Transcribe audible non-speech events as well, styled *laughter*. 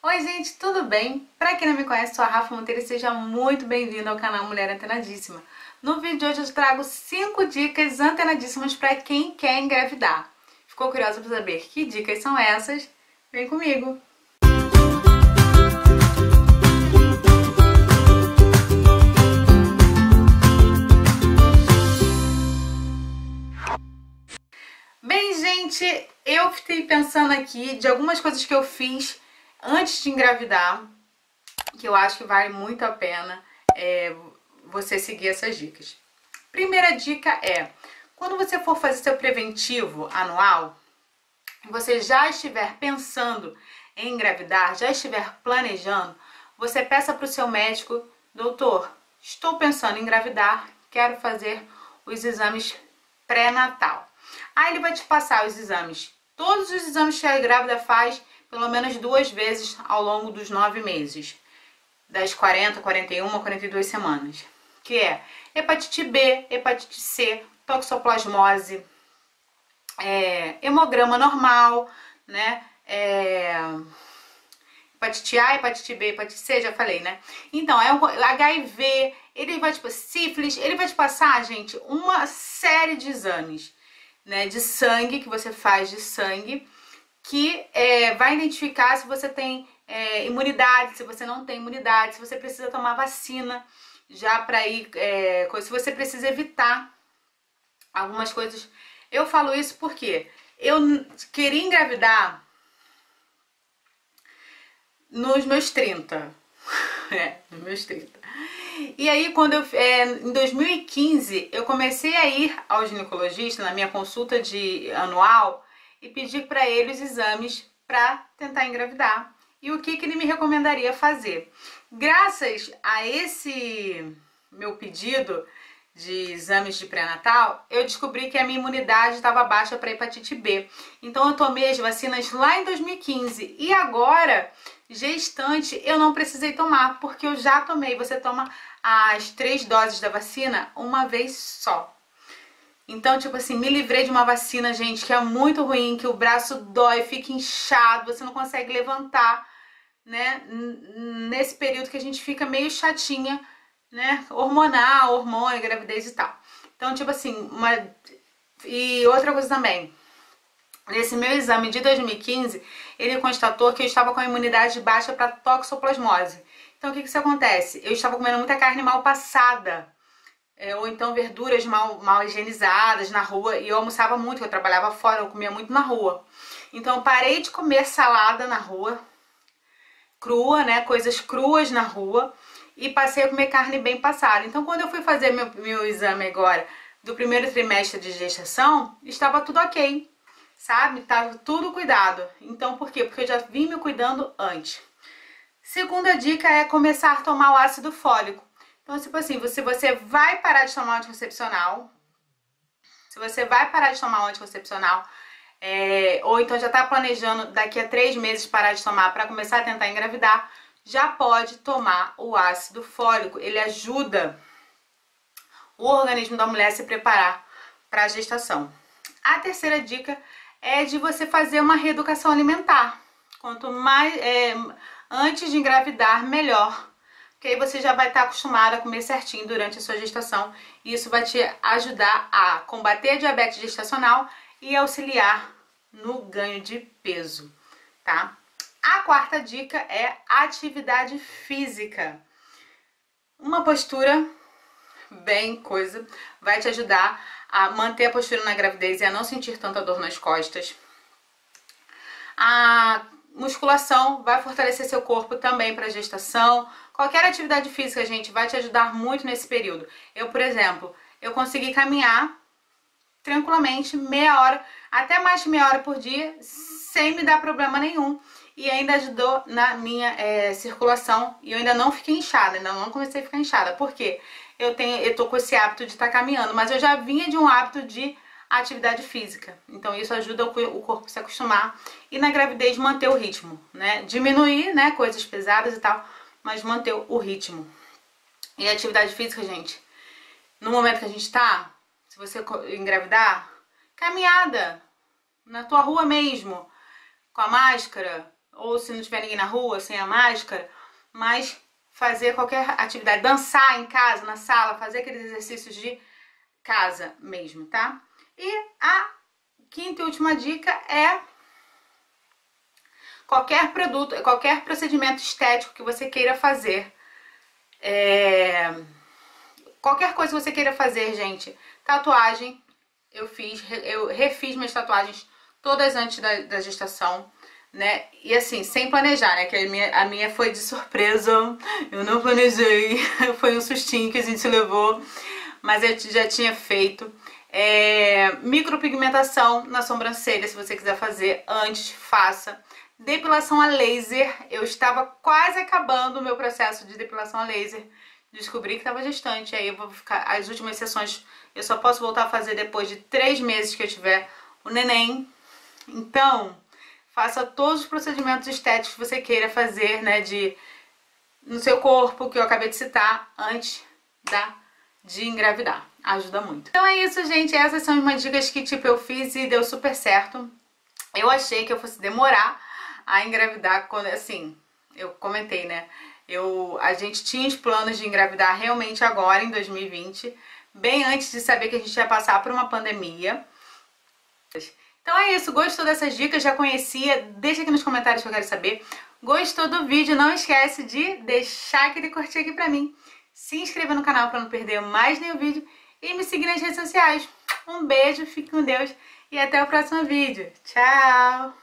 Oi gente, tudo bem? Pra quem não me conhece, sou a Rafa Monteiro e seja muito bem-vindo ao canal Mulher Antenadíssima. No vídeo de hoje eu trago 5 dicas antenadíssimas para quem quer engravidar. Ficou curiosa para saber que dicas são essas? Vem comigo! Bem, gente, eu fiquei pensando aqui de algumas coisas que eu fiz antes de engravidar, que eu acho que vale muito a pena é, você seguir essas dicas. Primeira dica é, quando você for fazer seu preventivo anual, você já estiver pensando em engravidar, já estiver planejando, você peça para o seu médico, doutor, estou pensando em engravidar, quero fazer os exames pré-natal. Aí ele vai te passar os exames, todos os exames que a grávida faz pelo menos duas vezes ao longo dos nove meses, das 40, 41, 42 semanas, que é hepatite B, hepatite C, toxoplasmose, é, hemograma normal, né? É, hepatite A, hepatite B, hepatite C, já falei, né? Então, é o HIV, ele vai, tipo, sífilis, ele vai te passar, gente, uma série de exames, né? De sangue, que você faz de sangue, que é, vai identificar se você tem é, imunidade, se você não tem imunidade, se você precisa tomar vacina já para ir, é, se você precisa evitar algumas coisas. Eu falo isso porque eu queria engravidar nos meus 30. *laughs* é, nos meus 30. E aí, quando eu, é, em 2015, eu comecei a ir ao ginecologista na minha consulta de anual e pedir para ele os exames para tentar engravidar e o que, que ele me recomendaria fazer. Graças a esse meu pedido de exames de pré-natal, eu descobri que a minha imunidade estava baixa para hepatite B. Então eu tomei as vacinas lá em 2015 e agora, gestante, eu não precisei tomar porque eu já tomei. Você toma as três doses da vacina uma vez só. Então, tipo assim, me livrei de uma vacina, gente, que é muito ruim, que o braço dói, fica inchado, você não consegue levantar, né? Nesse período que a gente fica meio chatinha, né? Hormonal, hormônio, gravidez e tal. Então, tipo assim, uma... E outra coisa também, nesse meu exame de 2015, ele constatou que eu estava com a imunidade baixa para toxoplasmose. Então, o que que isso acontece? Eu estava comendo muita carne mal passada, é, ou então verduras mal, mal higienizadas na rua. E eu almoçava muito, eu trabalhava fora, eu comia muito na rua. Então eu parei de comer salada na rua, crua, né? Coisas cruas na rua. E passei a comer carne bem passada. Então quando eu fui fazer meu, meu exame agora do primeiro trimestre de gestação, estava tudo ok. Sabe? Tava tudo cuidado. Então por quê? Porque eu já vim me cuidando antes. Segunda dica é começar a tomar o ácido fólico. Então, tipo assim, se você vai parar de tomar anticoncepcional, se você vai parar de tomar anticoncepcional, é, ou então já está planejando daqui a três meses parar de tomar para começar a tentar engravidar, já pode tomar o ácido fólico. Ele ajuda o organismo da mulher a se preparar para a gestação. A terceira dica é de você fazer uma reeducação alimentar. Quanto mais é, antes de engravidar, melhor porque aí você já vai estar acostumado a comer certinho durante a sua gestação e isso vai te ajudar a combater a diabetes gestacional e auxiliar no ganho de peso, tá? A quarta dica é atividade física. Uma postura bem coisa vai te ajudar a manter a postura na gravidez e a não sentir tanta dor nas costas. A musculação vai fortalecer seu corpo também para gestação. Qualquer atividade física, gente, vai te ajudar muito nesse período. Eu, por exemplo, eu consegui caminhar tranquilamente meia hora, até mais de meia hora por dia, sem me dar problema nenhum. E ainda ajudou na minha é, circulação. E eu ainda não fiquei inchada, ainda não comecei a ficar inchada. Por quê? Eu, tenho, eu tô com esse hábito de estar tá caminhando, mas eu já vinha de um hábito de atividade física. Então isso ajuda o corpo a se acostumar e na gravidez manter o ritmo, né? Diminuir, né, coisas pesadas e tal, mas manter o ritmo. E atividade física, gente, no momento que a gente tá, se você engravidar, caminhada na tua rua mesmo, com a máscara, ou se não tiver ninguém na rua, sem a máscara, mas fazer qualquer atividade, dançar em casa, na sala, fazer aqueles exercícios de casa mesmo, tá? E a quinta e última dica é qualquer produto, qualquer procedimento estético que você queira fazer. É... Qualquer coisa que você queira fazer, gente. Tatuagem, eu fiz, eu refiz minhas tatuagens todas antes da, da gestação, né? E assim, sem planejar, né? Que a minha, a minha foi de surpresa, eu não planejei, *laughs* foi um sustinho que a gente levou, mas eu já tinha feito. É, micropigmentação na sobrancelha, se você quiser fazer antes, faça. Depilação a laser, eu estava quase acabando o meu processo de depilação a laser. Descobri que estava gestante, aí eu vou ficar, as últimas sessões eu só posso voltar a fazer depois de três meses que eu tiver o neném. Então, faça todos os procedimentos estéticos que você queira fazer, né, de no seu corpo, que eu acabei de citar, antes da de engravidar. Ajuda muito. Então é isso, gente. Essas são umas dicas que, tipo, eu fiz e deu super certo. Eu achei que eu fosse demorar a engravidar quando, assim, eu comentei, né? Eu, a gente tinha os planos de engravidar realmente agora, em 2020, bem antes de saber que a gente ia passar por uma pandemia. Então é isso, gostou dessas dicas? Já conhecia? Deixa aqui nos comentários que eu quero saber. Gostou do vídeo? Não esquece de deixar aquele curtir aqui pra mim. Se inscreva no canal para não perder mais nenhum vídeo e me seguir nas redes sociais. Um beijo, fique com Deus e até o próximo vídeo. Tchau!